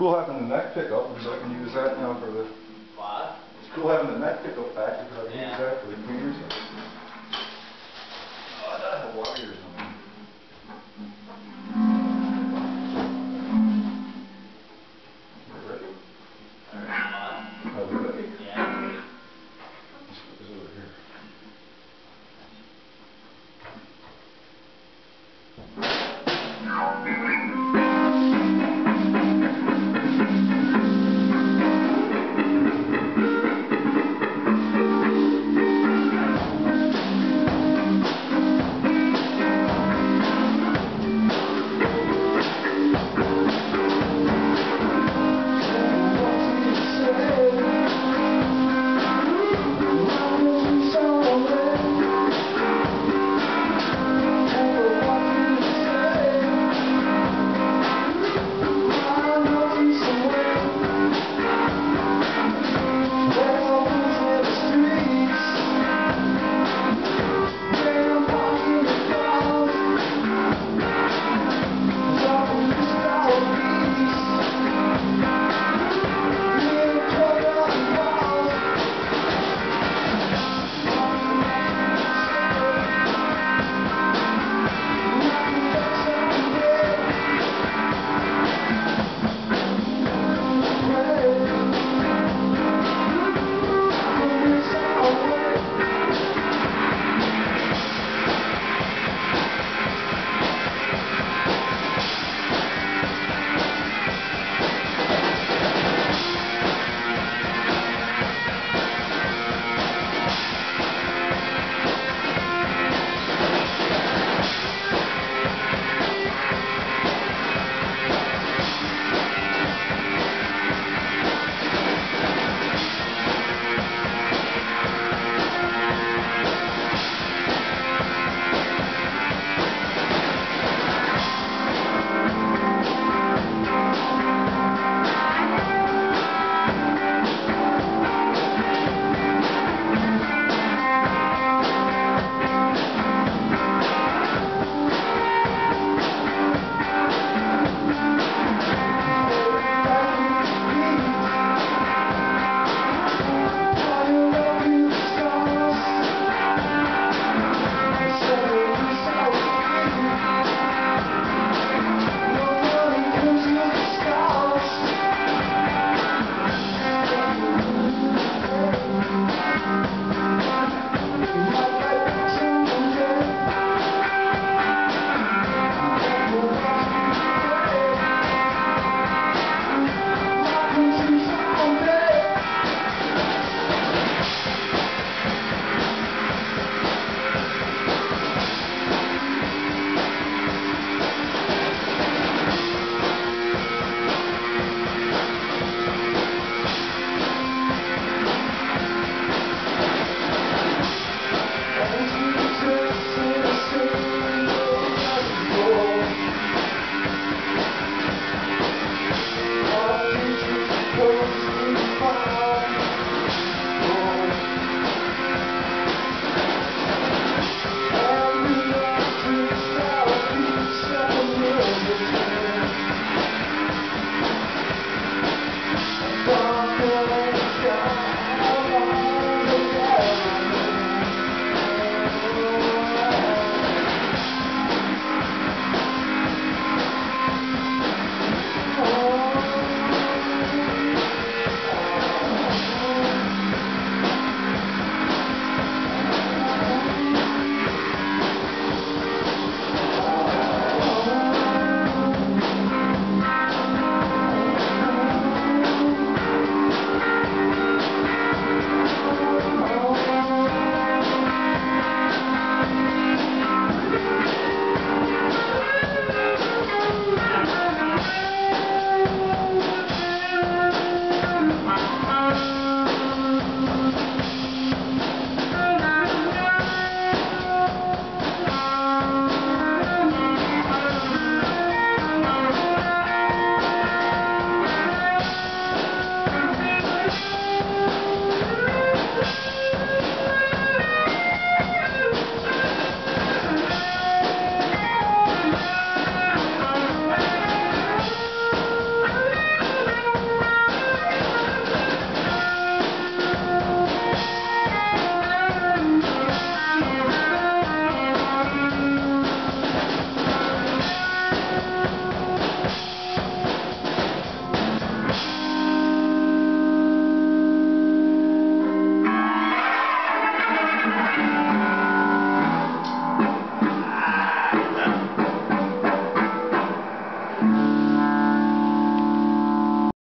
cool having the neck pickup, because I can use that now for the, What? it's cool having the neck pickup back, because I can use that for the cleaners. Oh, I have wires.